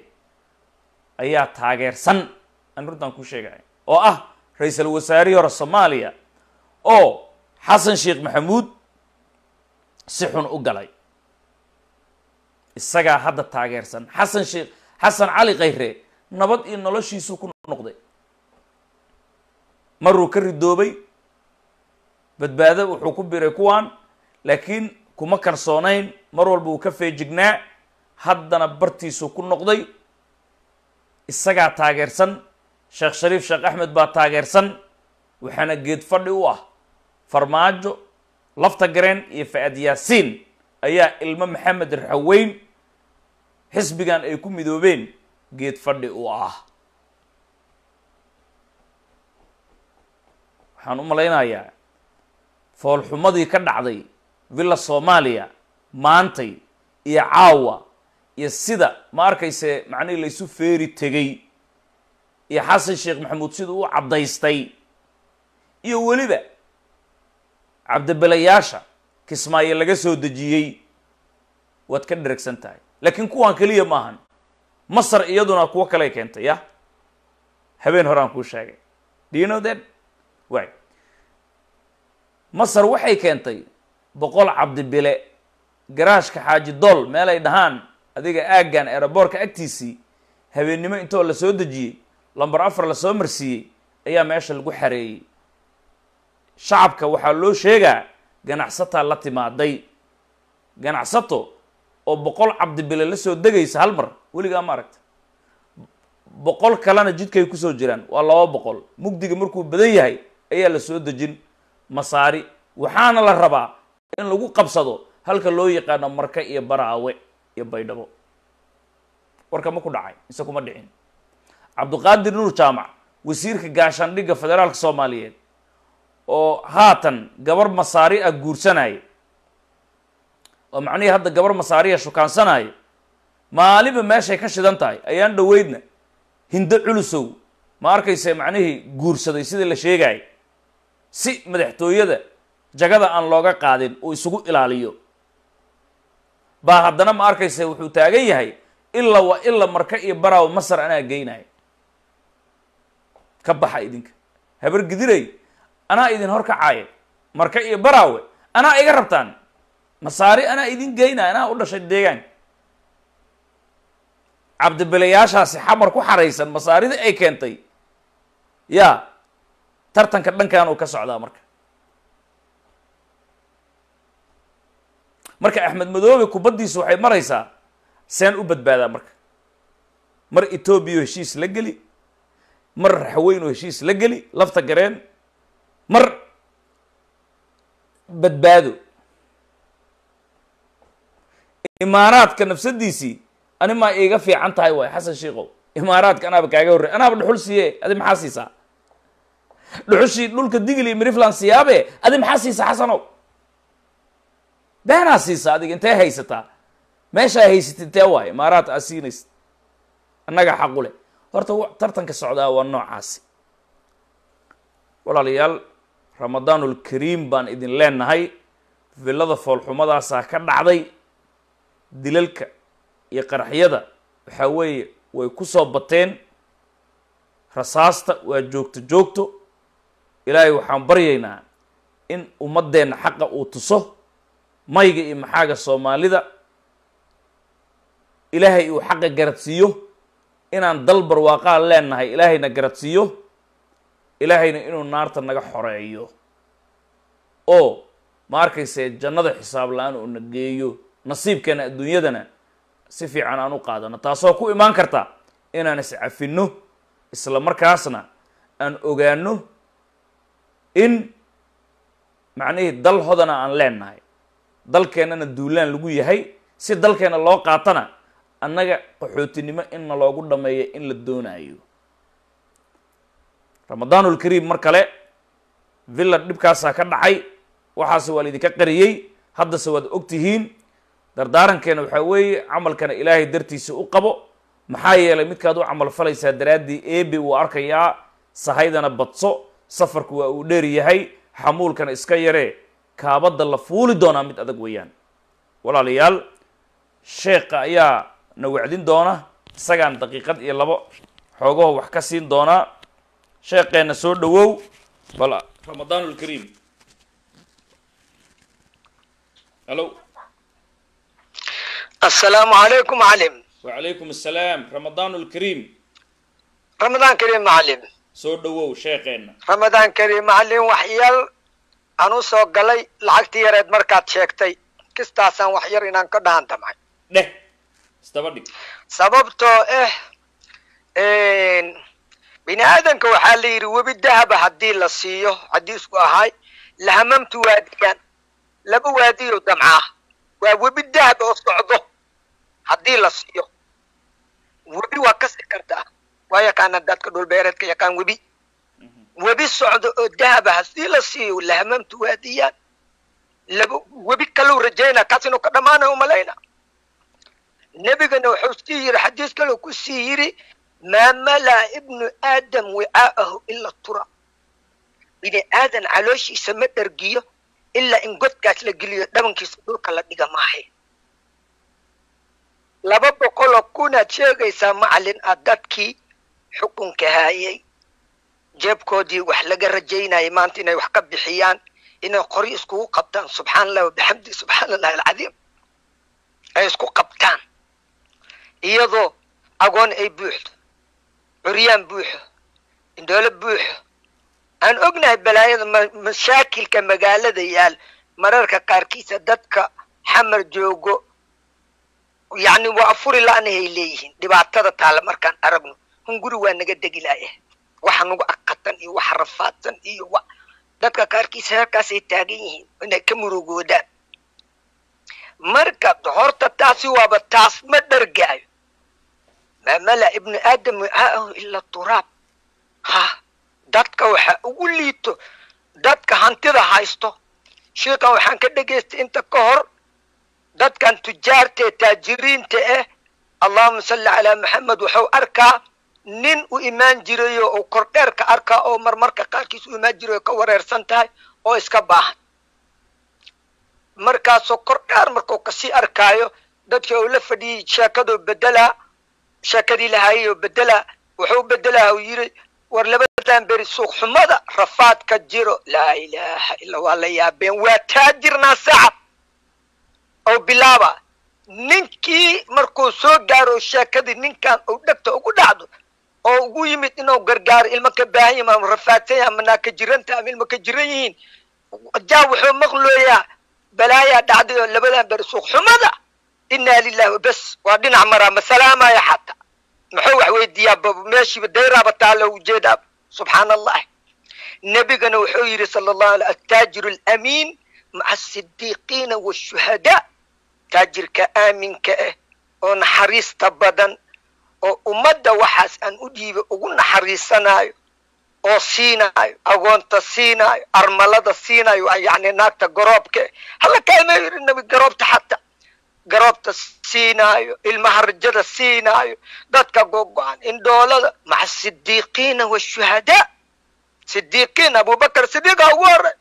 ayaa taageersan. Aan ku sheegaya oo ah ra'iisul wasaarihii hore soomaaliya oo xasan sheekh maxamuud si xun u galay isagaa hadda taageersan. Xasan sheekh xasan cali khayre nabad iyo noloshiisuu ku noqday. Maruu ka ridoobay badbaado wuxuu ku biray kuwan laakiin kuma karsoonayn mar walba uu ka feejignaa haddana bartiisuu ku noqday isagaa taageersan sheekh shariif sheekh axmed baa taageersan waxaana geed fadhi u ah farmaajo lafta gareen iyo fa-ad yaasiin ayaa ilmo maxamed raxaweyn xisbigan ay ku midoobeen geed fadhi u ah. Waxaan u malaynayaa foolxumadii ka dhacday villa soomaaliya maantay iyo caawa iyo sida ma arkayse macnihii laysu feeri tegey iyo xasan sheekh maxamuud siduu u caddaystay iyo weliba cabdibelayaasha kismaayo laga soo dejiyey waad ka dheragsan tahay. Laakiin kuwan keliya maahan masar iyaduna kuwo kaley keentay ya habeen hore aan kuu sheegay. Do that? Way masar waxay keentay boqol cabdibile garaashka xaaji dool meel ay dhahaan adiga aaggan eeraboorka agtiisii habeennimo intoo la soo dejiyey lamber afar la soo marsiiyey ayaa meesha lagu xareeyey. Shacabka waxaa loo sheegaa ganacsataa la timaaday. Ganacsato oo boqol cabdibile la soo degaysa hal mar weligaa ma aragta. Boqol kalena jidkay ku soo jiraan waa laba boqol. Mugdiga markuu badan yahay ayaa la soo dejin masaari waxaana la rabaa in lagu qabsado halka loo yaqaano marka iyo baraawe iyo baydhabo. Warka ma ku dhacay mise kuma dhicin. Cabdiqaadir nuur jaamac wasiirka gaashaandhigga federaalka soomaaliyeed oo haatan gabar masaari ah guursanaya oo macnihii hadda gabar masaariya shukaansanaya maaliba meeshay ka shidan tahay ayaan dhoweydna hindo culusow ma arkayse macnihii guursaday sidii la sheegaya si madaxtooyada jagada aan looga qaadin uu isugu ilaaliyo. Baa haddana ma arkayse wuxuu taagan yahay ila wa ila marka iyo baraaw masar anaa geynaya ka baxa idinka. Habar gidirey anaa idin horkacaaya marka iyo baraawe anaa iga rabtaan masaari anaa idin geynaya anaa u dhashay deegaanka cabdibilayaashaasi xamar ku xaraysan masaarida ay keentay. Ya tartanka dhankan uu ka socdaa marka. Marka axmed madoobe kubaddiisu waxay maraysaa seen u badbaadaa marka. Mar etoobiya heshiis la geli mar raxweyn oo heshiis la geli lafta gareen mar badbaado. Imaaraadka nafsadiisii ani maa iiga fiican tahay waay xasan sheikow imaaraadka anaaba kaaga horrey anaaba dhuxul siiye adi maxaa siisaa? Dhuxushii dhulka digil iyo mirifland siyaabe adi maxaa siisaa xasanow? Beenaa siisaa adiga intee haysataa? Meeshaa haysatid intee waay? Imaaraad aa siinaysa annaga xaqu leh. Horta tartanka socdaa waa noocaasi. Walaalayaal ramadaanul kariim baan idin leenahay villada foolxumadaasaa ka dhacday dilalka iyo qaraxyada waxaa weeye way ku soo bateen rasaasta waa joogto joogto. Ilaahay waxaan baryaynaa in ummaddeenna xaqa uu tuso mayga iyo maxaaga soomaalida. Ilaahay uu xaqa garadsiiyo inaan dal barwaaqaan leenahay ilaahayna garadsiiyo ilaahayna inuu naarta naga xoreeyo. Oo ma arkayse jannada xisaab la'aan uu na geeyo nasiibkeena adduunyadana si fiican aan u qaadano. Taasoo ku imaan karta inaan iscafinno isla markaasna aan ogaano in macnihii dal hodana aan leenahay dalkeennana duulaan lagu yahay si dalkeena loo qaatana annaga qaxootinimo inna loogu dhameeyo in la doonaayo ramadaanulkariim mar kale villa dhibkaasaa ka dhacay waxaase waa laidinka qariyey haddase waad og tihiin dardaarankeena waxaa weeye camalkana ilaahay dartiisa u qabo maxaa yeelay midkaad u camal falaysaa daraaddii eebe uu arkayaa sahaydana badso safarku waa uu dheer yahay xamuulkana iska yaree kaabadda la fuuli doonaa mid adag weeyaan. Walaalayaal sheekha ayaa na wacdin doona isagaan daqiiqad iyo labo xoogaho wax ka siin doonaa sheekeenna soo dhawow. Bal ramadaan alkariim alo asalaamu calaykum macalim wacalaykum assalaam ramadaan alkariim ramadaan kariim macalim soo dhawow sheekeenna ramadaan kariim macalim waxyaal aan u soo galay lacagtii yareed markaad sheegtay. Kistaasaan wax yar inaan ka dhaantamay dheh. Isdaba dhig sababtoo ah bini aadanka waxaa la yidhi webi dahaba haddii la siiyo. Xadiisku ahay lahamamtu waadiyan laba waadiyo damcaa. Waa webi dahab oo socdo haddii la siiyo. Webi waa kasi kartaa waa yaqaana dadka dhulbeereedka yaqaan webi. Webi socdo oo dahaba haddii la siiyo lahamamtu waadiyan laba webi kaluu rajaynaa kaas inuu ka dhammaanayo umalayna nebigana wuxuu sii yidhi xadiis kale ku sii yidhi maa malaa ibnu aadam wicaa'ahu ila tura. Bini aadan calooshiisa ma dhergiyo ilaa in godkaas la geliyo dhabankiisa dhulka la dhiga maahay laba boqoloo kunaad sheegaysaa macalin ah dadkii xukunka haayay. Jeebkoodii wax laga rajaynayay maanta inay wax ka bixiyaan inay qori iskugu qabtaan subxaana allah wabixamdi subxaana allahi alcadiim. Ay isku qabtaan. Iyadoo agoon ay buuxdo curyaan buuxo indhoolo buuxo aan ognahay balaayada mashaakilka magaalada yaal mararka qaarkiisa dadka xamar joogo. Yacni waa afuri la-nahay leeyihiin dhibaatada taala markaan aragno. Hunguri waa naga degi laaya waxa nagu aqatan iyo waxa rafaadsan iyo wa dadka qaarkiisa heerkaasay taagan yihiin inay ka murugoodaan. Marka horta taasi waaba taas ma dhargaayo maa mala ibnu aadam wicaa'ahu ila turaab ha dadka waxa ugu liito dadka hantida haysto sheikhan waxaan ka dhegaystay inta ka hor dadkan tujaarta ee taajiriinta ah allahuma salli calaa maxamed wuxuu arkaa nin u imaan jirayo oo kordheerka arkaa oo marmarka qaarkiis u imaan jirayo ka wareersan tahay oo iska baahan markaasoo kordheer markuu ka sii arkaayo dadkii uu la fadhiyey sheekadoo bedelaa sheekadii lahaayayoo bedelaa wuxuu bedelaa uu yidhi war labadan beri suuq xumada rafaadka jiro. Laa ilaaha illa waa la yaabeen waa taajirnaa sacab oo bilaaba. Ninkii markuu soo gaaro sheekadii ninkan uu dhegta ugu dhacdo oo ugu yimid inuu gargaaro ilmo ka baahan yahi ama rafaadsan yahi ama naa ka jiranta ama ilmo ka jiran yihiin jaa wuxuu maqlooyaa balaayaa dhacday oo labadan beri suuq xumada inaa lilahi bes waa dhinac maraa ma salaamaya xataa. Muxuu wax weydiiyaa meeshiiba dayraaba taalo u jeedaa subxaana allahi nebigana wuxuu yidhi sala allahu alay attaajiru alamiin maca asidiiqiina washuhadaa taajirka aaminka ah oo naxariista badan oo ummadda waxaas aan u dhiiba ugu naxariisanaayo oo siinaayo agoonta siinaayo armalada siinaayo yani naagta garoobka hala kaama yidhi nabi garoobta xataa garoobta siinaayo ilmaha rajada siinaayo dadka gogo-an indhoolada maca sidiiqiina washuhadaa sidiiqiin abubakar sidiiqa ugu horey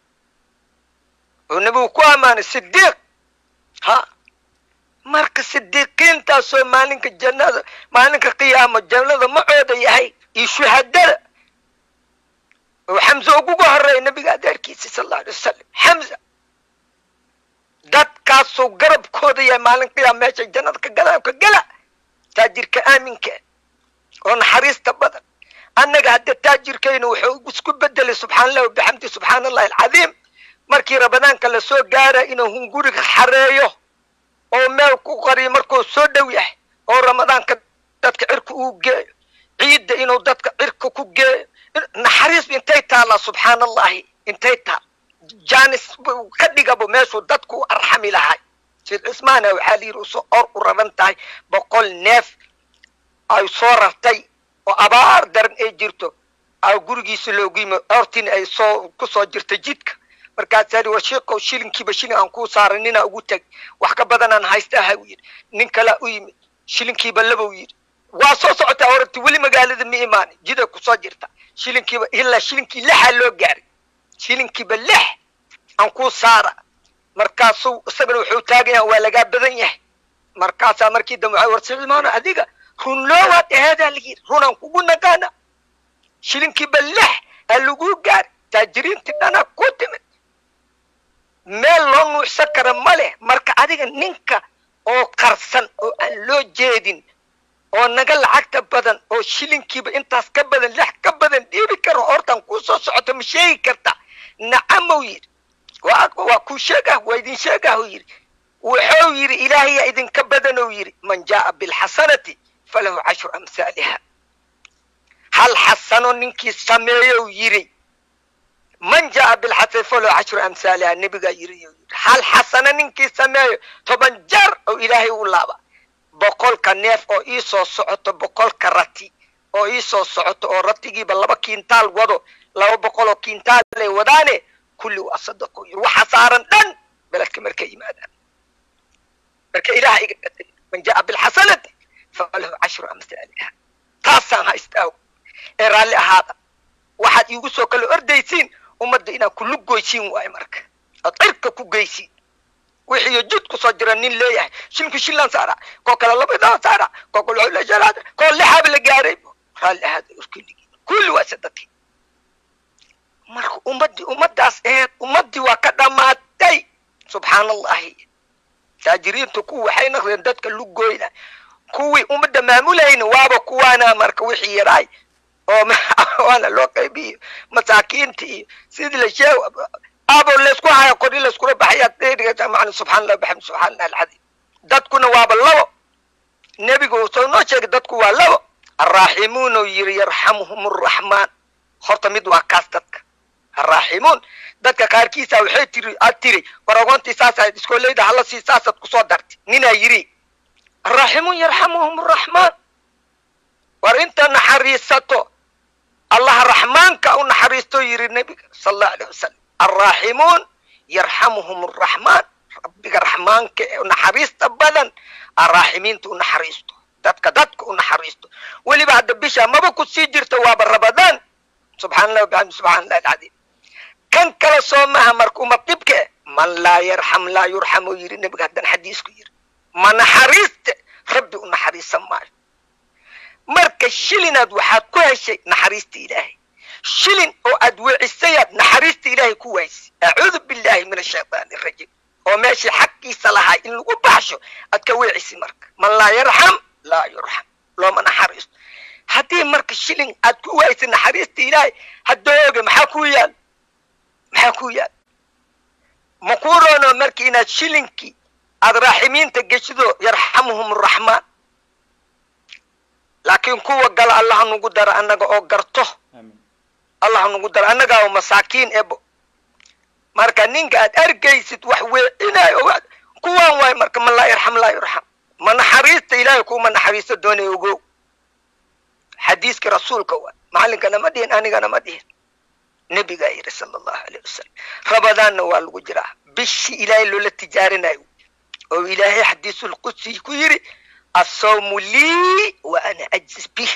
oo nebigu ku ammaanay sidiiq ha marka sidiiqiintaasoo maalinka jannada maalinka qiyaamo jannada macooda yahay iyo shuhadada. Oo xamse uguga horreeya nabiga adeerkiisa sal alla alay wasalam xamza garabkooda yahay maalin qiyaam meeshay jannada ka galaan ka gala taajirka aaminka oo naxariista badan. Annaga hadda taajirkayna wuxuu isku bedelay subxaan allah wabixamdi subxaana allahi alcadiim. Markii ramadaanka la soo gaara inuu hunguriga xareeyo oo meel ku qariyo markuu soo dhow yahay oo ramadaanka dadka cirka uu geeyo ciidda inuu dadka cirka ku geeyo naxariis intay taallaa subxaana allahi intay taal janis ka dhigabo meeshuu dadku u arxami lahay sid cismaana waxaa la yidhi or u raran tahay boqol neef ay soo rartay oo abaar daran ay jirto. A gurigiisa loogu yimi ortina ay soo ku soo jirta jidka. Markaasaa war sheekow shilinkiiba shilin aan kuu saaray ninaa ugu teg wax ka badanaan haystaha u yidhi. Nin kalea u yimid shilinkiiba labou yidhi. Waa soo socotaa horati weli magaalada ma imaani jiday ku soo jirta. Shilinkiiba ilaa shilinkii lixaa loo gaaray. Shilinkiiba lix aan kuu saara markaasuu isagana wuxuu taagan yahay waa lagaa badan yahay. Markaasaa markii dambe waxay war silmaano adiga run loowaad aheedaa la yidhi runaan kugu naqaana. Shilinkiiba lix aa laguu gaaray taajiriintii dhanaa ku timid. Meel loo nuucsan kara ma leh marka adiga ninka oo qarsan oo aan loo jeedin oo naga lacagta badan oo shilinkiiba intaas ka badan lix ka badan dhiibi karo hortaan kuu soo socoto ma sheegi karta. Nacamou yidhi waa kuu sheegah waa idin sheegah u yidhi wuxuu yidhi ilaahayaa idinka badanou yidhi. Man jaaa bilxasanati falahu cashru amhaaliha hal xasano ninkii sameeyow yidhi. Man jaaa bilxasanati falahu cashru amhaaliha nebigaa yidhi hal xasano ninkii sameeyo toban jar oo ilaahay u laaba boqolka neef oo ii soo socoto boqolka rati oo ii soo socoto oo ratigiiba laba kiintaal wado laba boqol oo kiintaal ay wadaane kulli waa sadaqo waxa saaran dhan beledka markay yimaadaan. Marka ilaha iga dhadhay man jaa bilxasanati falahu cashru amhaaliha taasaan haystaa ee raalli ahaada waxaad iigu soo kala ordaysiin ummadda inaad kulu goysiin waayo marka. Ood cirka ku geysiin. Wixiiyo jud ku soo jira nin leeyahay shilku shillan saara koo kale labadaa saara koo kale wuxuu la koo lixaaba la gaaray. Raalli ahaada urkuligi kulli waa sadaqi marka ummaddii ummaddaas aheed ummaddii waa ka dhammaatay subxaana allahi taajiriintu kuwi waxay naqdeen dadka lugoyna kuwii ummadda maamulayna waaba kuwaana marka wixii yaraay oo [laughs] waana loo qaybiyo. Masaakiinta iyo sidii la sheeg abo laysku haya qori layskula baxayaa subxana allah baxamd subxana allah alcadiim. Dadkuna waaba labo. Nebigu uu soo noo sheegay dadku waa labo. Arraaximuun oo yiri yarxamuhum arraxmaan horta mid waa kaas dadka arraaximuun dadka qaarkiisa waxay tiri aad tiri war agoontii saasaad iskooleyda hala sii saasaad ku soo dartay. Ninaa yiri arraaximuun yarxamuhum arraxmaan war inta naxariisato allaha raxmaanka u naxariisto yiri nebiga sala allahu alayh wasalam arraaximuun yarxamuhum arraxmaan rabbiga raxmaanka ee naxariista badan arraaximiinta u naxariisto dadka dadka u naxariisto. Weliba hadda bisha maba ku sii jirto waaba rabadaan subxana allah wabixamdi subxana allah alcadiim kan kale soo maha marka uma dhibke man laa yarxam laa yurxam uu yidhi nebiga haddan xadiisku yidhi ma naxariiste rabbi u naxariisan maayo. Marka shilinaad waxaad ku heshay naxariista ilaahay. Shilin oo aad weecisayaad naxariista ilaahay ku waysay acuudu billahi min ashaytaani arajiim oo meeshii xaqiisa lahaa in lagu baxsho aad ka weecisi marka. Man laa yarxam laa yurxam looma naxariisto haddii marka shilin aad ku waysay naxariista ilaahay haddooga maxaa ku yaal maxaa ku yaal ma kuu roono marka inaad shilinkii aad raaximiinta geshido yarxamuhum araxmaan laakiin kuwa gala allaha nagu daro annaga oo garto. Allaha nagu daro annagaa oo masaakiin ebo. Marka ninka aad arkaysid wax weecinayo kuwaan waayo marka man laa yarxam laa yurxam ma naxariista ilaahay kuuma naxariisto doonay ogow. Xadiiskii rasuulka waay. Macalinkana ma dhihin anigana ma dhihin nebigaa yidhi sala allahu alayh wasalam rabadaanna waa lagu jiraa. Bishii ilaahay loola tijaarinayo oo ilaahay xadiisulqudsi ku yidhi assawmu lii wa ana ajzi bih.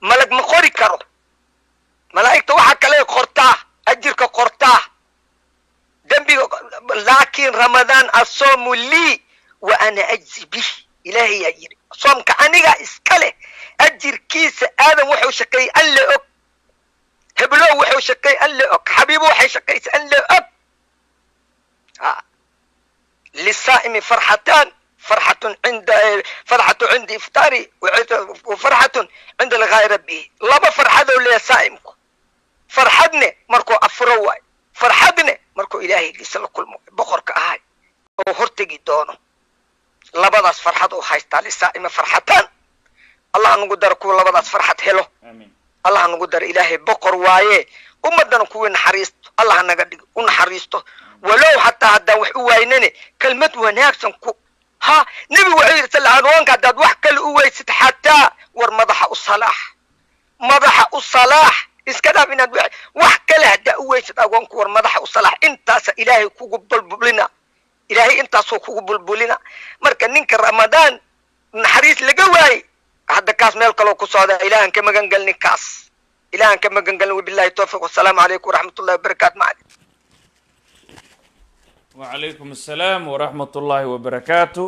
Malag ma qori karo. Malaa'igta waxaa kale qortaa ajirka qortaa. Dembiga laakiin ramadaan assawmu lii wa ana ajzi bih. Ilaahay yaa yidhi soomka anigaa iska leh ajirkiisa aadan wuxuu shaqeeyey alle og heblow wuxuu shaqeeyey alle og. Xabiibo waxay shaqaysay alle og. Lisaa'imi farxatan. Farxatun cinda farxatu cinda iftaari farxatun cinda liqaa'i rabbihi laba farxadoo leeya saa'imku. Farxadne markuu afuro waayo. Farxadne markuu ilaahaygiisa la kulmo. Boqorka ahay. Oo hortegi doono. Labadaas farxad uu haystaa lisaa'ima farxataan allah nagu daro kuwa labadaas farxad helo allah nagu daro ilaahay boqor waaye. Ummadana kuwii naxariisto allah naga dhigo u naxariisto. Walow hataa haddaan wax u waynane kelmad wanaagsan ku ha nebigu wuxuu yidhi sal adoonka haddaad wax kale u weysid xataa war madaxa u salaax madaxa u salaax iska dhaaf inaad wax kale haddaa u weysid agoonku war madaxa u salaax intaasa ilaahay kugu bulbulina. Ilaahay intaasoo kugu bulbulina. Marka ninka ramadaan naxariis laga waayey hadda kaas meel kaloo ku socda ilaahan ka magan kaas. Ilaahan ka magan galni wabillahi tawfiq wasalaamu calaykum waraxmat ullahi wabarakaatu macali wacalaykum assalaam waraxmat ullaahi wabarakaatu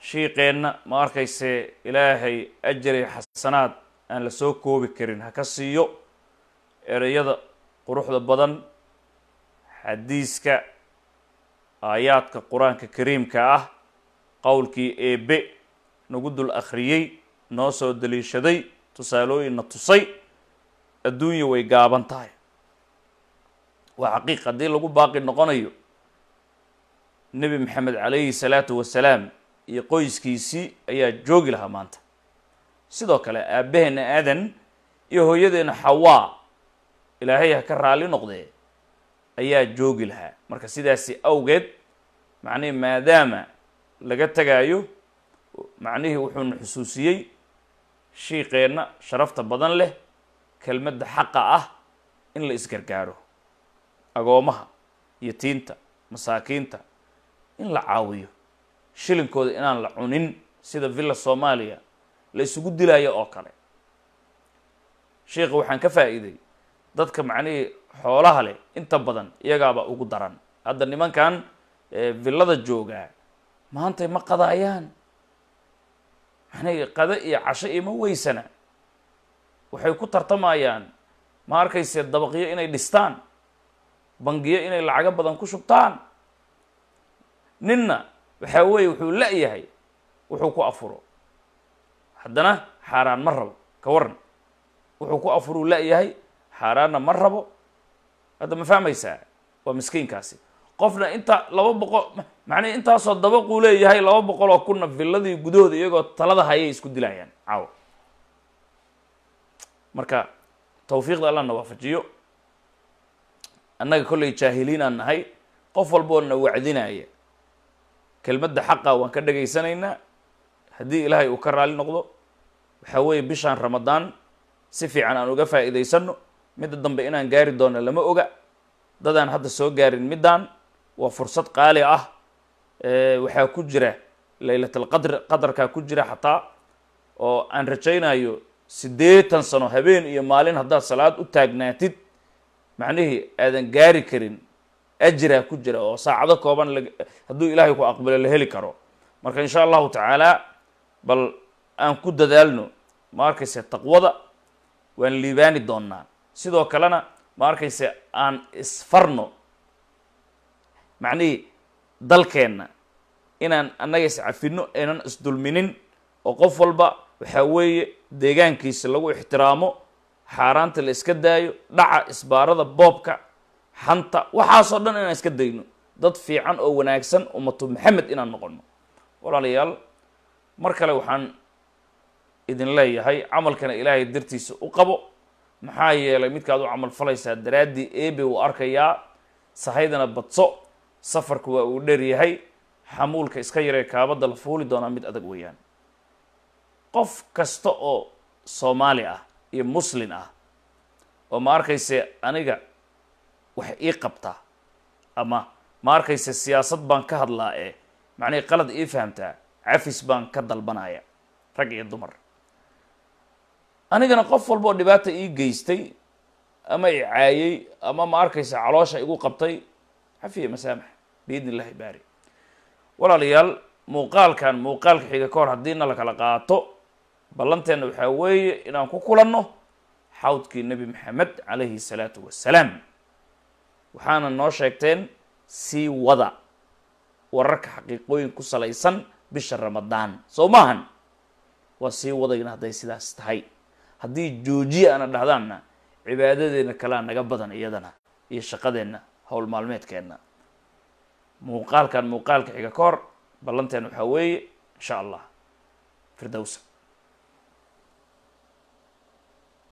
shiiqeenna ma arkayse ilaahay ajari xasanaad aan la soo koobi karin. Ha ka siiyo ereyada quruxda badan xadiiska aayaadka qur'aanka kariimka ah qowlkii eebe nagu dul akhriyey noo soo daliishaday tusaalooyinna tusay adduunya way gaaban tahay. Waa xaqiiq haddii lagu baaqi noqonayo nebi maxamed calayhi salaatu wasalaam iyo qoyskiisii ayaa joogi lahaa maanta. Sidoo kale aabbaheena aadan iyo hooyadeena xawaa ilaahay ha ka raalli noqdee ayaa joogi lahaa. Marka sidaasi awgeed macnihii maadaama laga tegaayo macnihii wuxuuna xusuusiyey shiiqeenna sharafta badan leh kelmadda xaqa ah in la isgargaaro agoomaha yatiinta masaakiinta in la caawiyo shilinkooda inaan la cunin sida villa soomaaliya la isugu dilaayo oo kale. Sheikha waxaan ka faa'iiday dadka macnihii xoolaha leh inta badan iyagaaba ugu daran. Hadda nimankan villada joogaa maantay ma qadaayaan macnihii qado iyo casho iyo ma weysana waxay ku tartamayaan. Ma arkayse dabaqyo inay dhistaan? Bangiyo inay lacago badan ku shubtaan? Ninna waxaa weeye wuxuu la-yahay wuxuu ku afuro. Haddana xaaraan ma rabo ka waran wuxuu ku afuruu la-yahay xaaraanna ma rabo. Hadda ma fahmaysaa? Waa miskiinkaasi qofna inta laba boqol macnii intaasoo dabaquu leeyahay laba boqol oo kunna villadii gudahooda iyagoo talada hayay isku dilayaan caawa. Marka tawfiiqda allah na waafajiyo. Annaga kollay jaahiliin aan nahay qof walboo na wacdinaya kelmadda xaqa waan ka dhegaysanaynaa haddii ilaahay uu ka raali noqdo waxaa weeye bishaan ramadaan si fiican aan uga faa'iidaysano midda dambe inaan gaari doono lama oga. Dadaan hadda soo gaarin middaan waa fursad qaali ah waxaa ku jira laylatalqadr qadarkaa ku jira xataa oo aan rajaynayo siddeetan sano habeen iyo maalin haddaad salaad u taagnaatid macnihii aadan gaari karin ajiraa ku jira oo saacado kooban hadduu ilaahay ku aqbalo la heli karo. Marka insha allahu tacaala bal aan ku dadaalno ma arkayse taqwada waan liibaani doonnaa. Sidoo kalena ma arkayse aan isfarno macnihii dalkeenna inaan annaga iscafino aynan isdulminin oo qof walba waxaa weeye deegaankiisa lagu ixtiraamo xaaraanta la iska daayo dhaca isbaarada boobka xanta waxaasoo dhan inaan iska dayno. Dad fiican oo wanaagsan ummatu maxamed inaan noqono walaalayaal mar kale waxaan idin leeyahay camalkana ilaahay dartiisa u qabo. Maxaa yeelay midkaad u camal falaysaa daraaddii ebe uu arkayaa sahaydana badso safarku waa uu dheer yahay xamuulka iska yaree kaabadda la fuuli doonaa mid adag weeyaan. Qof kasta oo soomaali ah iyo muslin ah oo ma arkayse aniga wax ii qabtaa ama ma arkayse siyaasad baan ka hadlaa ee macnihii qalad ii fahamtaa cafis baan ka dalbanaya rag iyo dumar. Anigana qof walba oo dhibaata ii geystay ama i caayey ama ma arkaysa caloosha igu qabtay xafiya masaamax biidni illahi baari. Walaalayaal muuqaalkan muuqaalka xiga ka hor haddiina la kala qaato ballanteenna waxaa weeye inaan ku kulanno xawdkii nebi maxamed calayhi salaatu wassalaam. Waxaana noo sheegteen sii wada wararka xaqiiqooyin ku salaysan bisha ramadaan. Soo maahan waa sii wadayna hadday sidaas tahay. Haddii joojiye ana dhahdaanna cibaadadeenna kalea naga badan iyadana iyo shaqadeenna howl maalmeedkeenna. Muuqaalkan muuqaalka xiga ka hor ballanteena waxaa weeye insha allah. Firdowsa